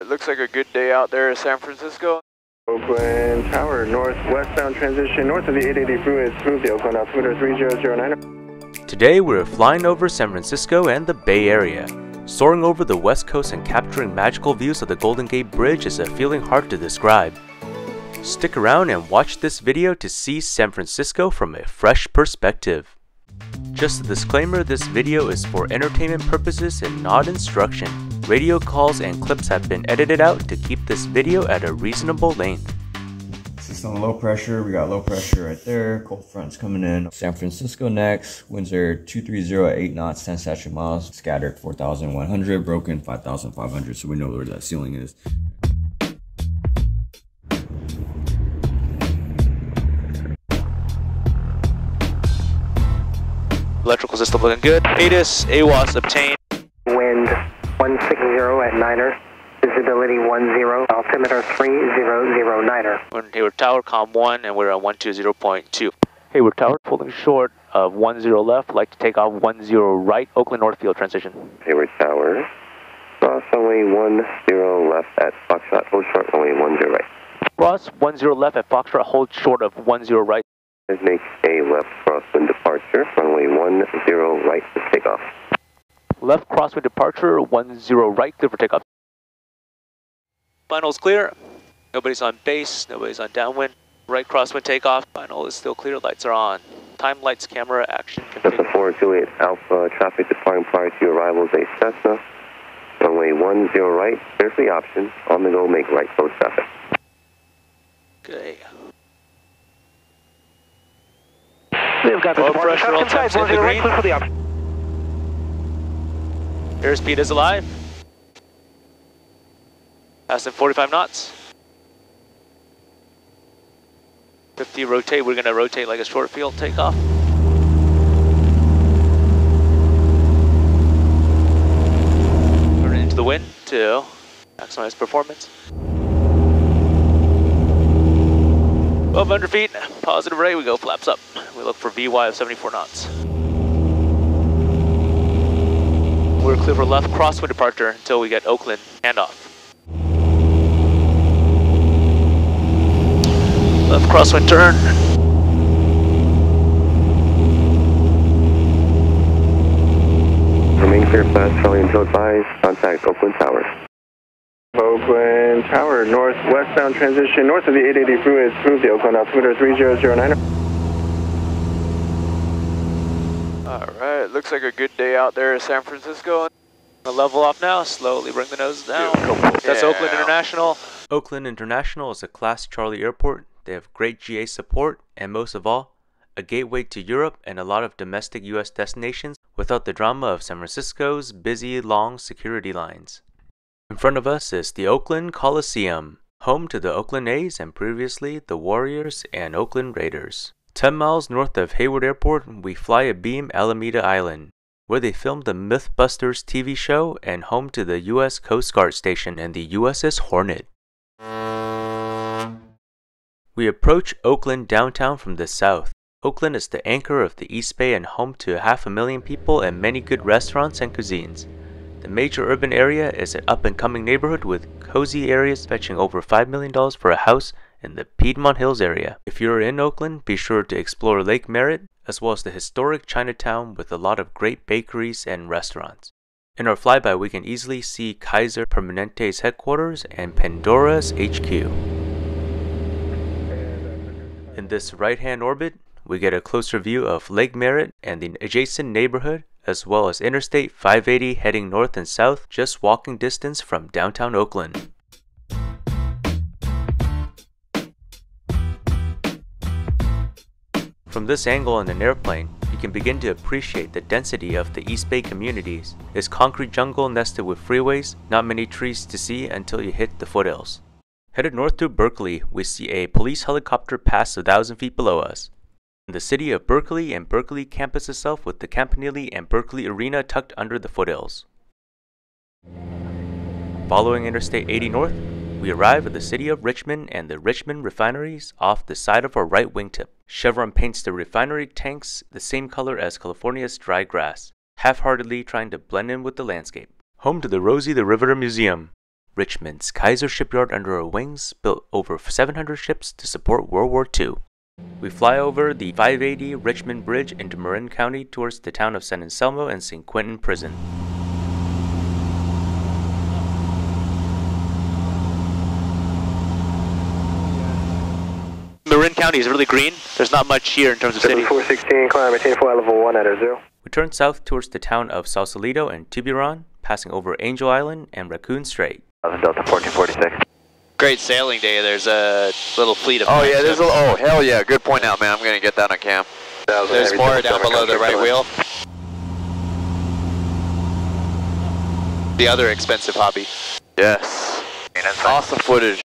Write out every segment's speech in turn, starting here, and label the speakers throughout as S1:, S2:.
S1: It looks like a good day out there in San Francisco.
S2: Oakland Tower, northwestbound transition north of the 880 freeway is smooth. The Oakland altimeter 3009.
S3: Today we're flying over San Francisco and the Bay Area. Soaring over the west coast and capturing magical views of the Golden Gate Bridge is a feeling hard to describe. Stick around and watch this video to see San Francisco from a fresh perspective. Just a disclaimer, this video is for entertainment purposes and not instruction. Radio calls and clips have been edited out to keep this video at a reasonable length.
S4: System low pressure, we got low pressure right there. Cold fronts coming in. San Francisco next. Winds are 230 8 knots, 10 statute miles. Scattered 4,100, broken 5,500. So we know where that ceiling is.
S1: Electrical system looking good. ATIS, AWOS obtained.
S5: Wind 160 at Niner. Visibility 10, altimeter 3009er.
S1: We're in Hayward Tower, com 1, and we're at 120.2. Hayward Tower, pulling short of 10 left, like to take off 10 right, Oakland Northfield transition.
S2: Hayward Tower. Cross runway 10 left at Foxtrot. Hold short runway 10 right.
S1: Cross 10 left at Foxtrot, hold short of 10 right.
S2: Make a left crosswind departure. Runway 10 right to takeoff.
S1: Left crosswind departure, 10 right, clear for takeoff. Final is clear. Nobody's on base, nobody's on downwind. Right crosswind takeoff. Final is still clear, lights are on. Time, lights, camera, action,
S2: Delta
S1: config.
S2: 428 Alpha, traffic departing prior to your arrival is a Cessna. Runway 10 right, there's the option. On the go, make right close traffic.
S1: Okay.
S5: We've got the
S1: Low
S5: departure
S1: pressure, all
S5: traffic
S1: temps
S5: inside,
S1: in the
S5: 10 right,
S1: green.
S5: clear for the option.
S1: Airspeed is alive. Passing 45 knots. 50 rotate, we're gonna rotate like a short field takeoff. Turn it into the wind to maximize performance. 1200 feet, positive rate, we go flaps up. We look for VY of 74 knots. We're clear for left crosswind departure until we get Oakland handoff. Left crosswind turn.
S2: Remain clear fast, Charlie until advised. Contact Oakland Tower. Oakland Tower, northwestbound transition north of the 880 freeway is smooth. The Oakland altimeter 3009.
S1: Alright, looks like a good day out there in San Francisco. Gonna level off now, slowly bring the nose down. That's Oakland International.
S3: Oakland International is a Class Charlie airport. They have great GA support and most of all, a gateway to Europe and a lot of domestic US destinations without the drama of San Francisco's busy, long security lines. In front of us is the Oakland Coliseum, home to the Oakland A's and previously the Warriors and Oakland Raiders. 10 miles north of Hayward Airport, we fly a beam Alameda Island, where they filmed the Mythbusters TV show and home to the US Coast Guard station and the USS Hornet. We approach Oakland downtown from the south. Oakland is the anchor of the East Bay and home to half a million people and many good restaurants and cuisines. The major urban area is an up and coming neighborhood with cozy areas fetching over $5 million for a house in the Piedmont Hills area. If you're in Oakland, be sure to explore Lake Merritt as well as the historic Chinatown with a lot of great bakeries and restaurants. In our flyby, we can easily see Kaiser Permanente's headquarters and Pandora's HQ. In this right hand orbit, we get a closer view of Lake Merritt and the adjacent neighborhood, as well as Interstate 580 heading north and south, just walking distance from downtown Oakland. From this angle on an airplane, you can begin to appreciate the density of the East Bay communities. It's concrete jungle nested with freeways, not many trees to see until you hit the foothills. Headed north to Berkeley, we see a police helicopter pass a thousand feet below us. The city of Berkeley and Berkeley campus itself with the Campanile and Berkeley Arena tucked under the foothills. Following Interstate 80 north, we arrive at the city of Richmond and the Richmond refineries off the side of our right wingtip. Chevron paints the refinery tanks the same color as California's dry grass, half heartedly trying to blend in with the landscape. Home to the Rosie the Riveter Museum. Richmond's Kaiser shipyard under her wings built over 700 ships to support World War II. We fly over the 580 Richmond Bridge into Marin County towards the town of San Anselmo and San Quentin Prison.
S1: Marin County is really green. There's not much here in terms of city.
S2: 7416, climb maintain flight level 1 at a 0.
S3: We turn south towards the town of Sausalito and Tiburon, passing over Angel Island and Raccoon Strait.
S2: Delta 1446.
S1: Great sailing day. There's a little fleet of.
S6: Oh yeah, there's a, little. oh hell yeah, good point out, man. I'm gonna get that on cam.
S1: There's more down below the right wheel. The other expensive hobby.
S6: Yes. Awesome footage.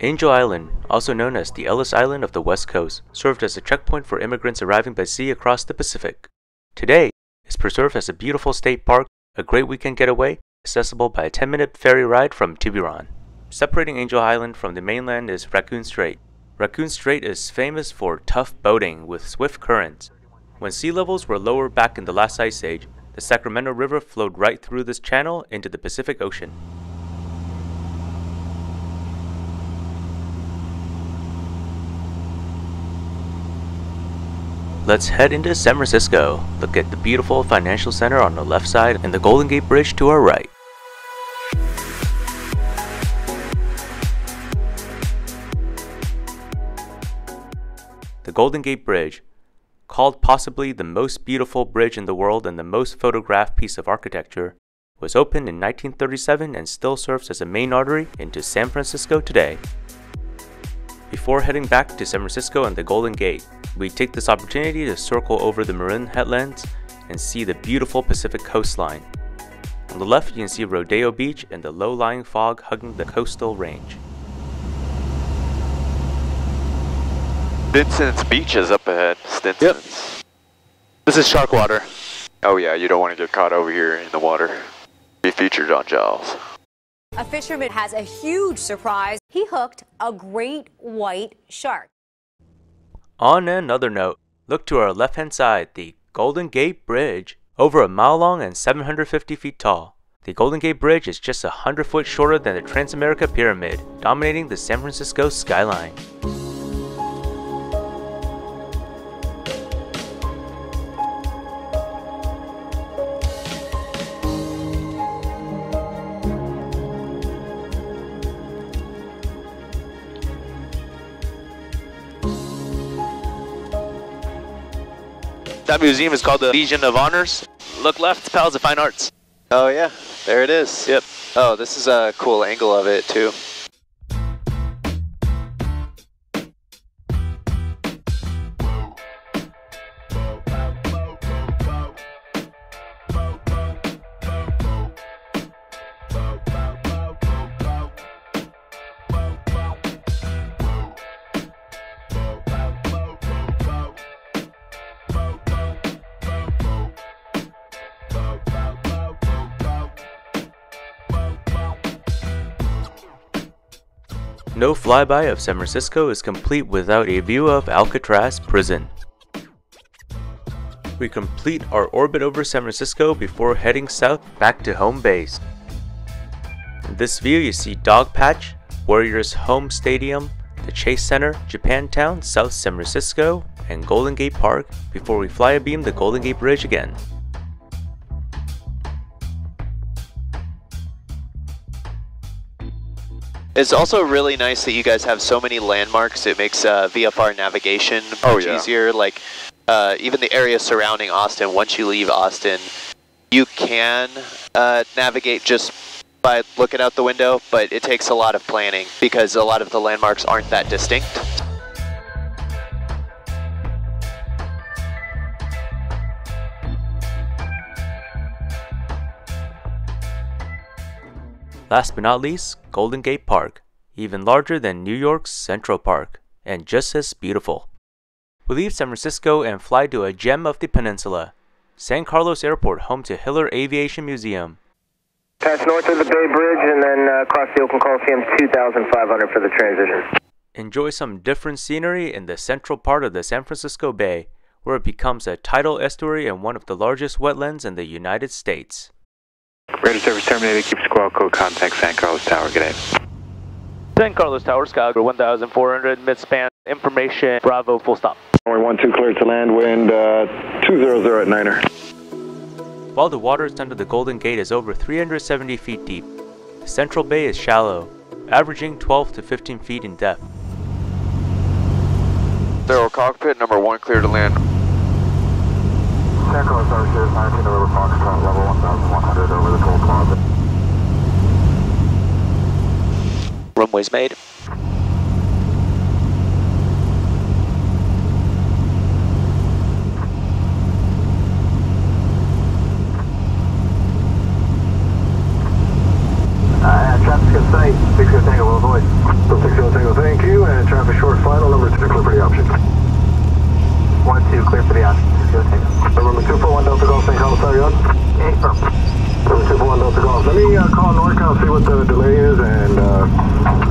S3: Angel Island, also known as the Ellis Island of the West Coast, served as a checkpoint for immigrants arriving by sea across the Pacific. Today, it's preserved as a beautiful state park, a great weekend getaway, accessible by a 10 minute ferry ride from Tiburon. Separating Angel Island from the mainland is Raccoon Strait. Raccoon Strait is famous for tough boating with swift currents. When sea levels were lower back in the last ice age, the Sacramento River flowed right through this channel into the Pacific Ocean. Let's head into San Francisco, look at the beautiful financial center on the left side and the Golden Gate Bridge to our right. The Golden Gate Bridge, called possibly the most beautiful bridge in the world and the most photographed piece of architecture, was opened in 1937 and still serves as a main artery into San Francisco today. Before heading back to San Francisco and the Golden Gate, we take this opportunity to circle over the Marin headlands and see the beautiful Pacific coastline. On the left, you can see Rodeo Beach and the low-lying fog hugging the coastal range.
S6: Stinson's Beach is up ahead. Stinson's. Yep.
S1: This is shark water.
S6: Oh yeah, you don't want to get caught over here in the water. Be featured on Jaws.
S7: A fisherman has a huge surprise. He hooked a great white shark.
S3: On another note, look to our left hand side, the Golden Gate Bridge. Over a mile long and 750 feet tall, the Golden Gate Bridge is just 100 foot shorter than the Transamerica Pyramid, dominating the San Francisco skyline.
S1: That museum is called the Legion of Honors. Look left, Palace of Fine Arts.
S8: Oh yeah, there it is.
S1: Yep.
S8: Oh, this is a cool angle of it too.
S3: No flyby of San Francisco is complete without a view of Alcatraz prison. We complete our orbit over San Francisco before heading south back to home base. In this view you see Dogpatch, Warriors Home Stadium, the Chase Center, Japantown, South San Francisco, and Golden Gate Park before we fly abeam the Golden Gate Bridge again.
S8: It's also really nice that you guys have so many landmarks. It makes uh, VFR navigation much
S6: Oh, yeah.
S8: easier. Like uh, even the area surrounding Austin. Once you leave Austin, you can uh, navigate just by looking out the window, but it takes a lot of planning because a lot of the landmarks aren't that distinct.
S3: Last but not least, Golden Gate Park, even larger than New York's Central Park, and just as beautiful. We leave San Francisco and fly to a gem of the peninsula, San Carlos Airport, home to Hiller Aviation Museum.
S5: Pass north of the Bay Bridge and then uh, cross the Oakland Coliseum 2,500 for the transition.
S3: Enjoy some different scenery in the central part of the San Francisco Bay, where it becomes a tidal estuary and one of the largest wetlands in the United States.
S9: Radio service terminated. Keep squawk code contact San Carlos Tower. Good day.
S1: San Carlos Tower, Sky 1400 mid-span information, Bravo, full stop.
S9: Runway 12 cleared to land, wind uh, 200 at Niner.
S3: While the waters under the Golden Gate is over 370 feet deep, the Central Bay is shallow, averaging 12 to 15 feet in depth.
S6: Thorough cockpit, number one, clear to land.
S9: San Carlos 19 over Foxtrot, level 1100 over the cold closet.
S10: Runways made.
S9: Uh, traffic in sight, 60 Tango, will avoid. So 60 Tango, thank you, and traffic short final, number 2, clear for the option. 1, 2, clear for the option, 60 Tango. Number 2 for 1 Delta Golf, San Carlos, sorry, on. Affirm. Number 2 for 1 Delta Golf, let me uh, call NorCal, see what the delay is, and uh,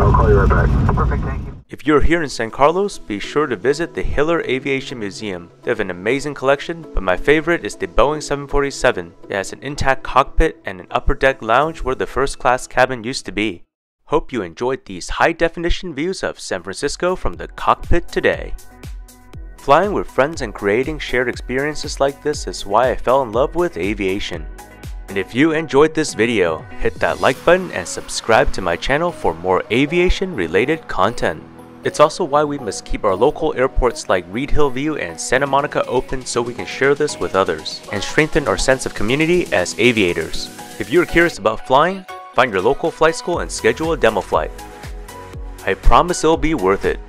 S9: I'll call you right back.
S11: Perfect, thank you.
S3: If you're here in San Carlos, be sure to visit the Hiller Aviation Museum. They have an amazing collection, but my favorite is the Boeing 747. It has an intact cockpit and an upper deck lounge where the first class cabin used to be. Hope you enjoyed these high definition views of San Francisco from the cockpit today. Flying with friends and creating shared experiences like this is why I fell in love with aviation. And if you enjoyed this video, hit that like button and subscribe to my channel for more aviation related content. It's also why we must keep our local airports like Reid-Hillview and Santa Monica open so we can share this with others and strengthen our sense of community as aviators. If you're curious about flying, find your local flight school and schedule a demo flight. I promise it'll be worth it.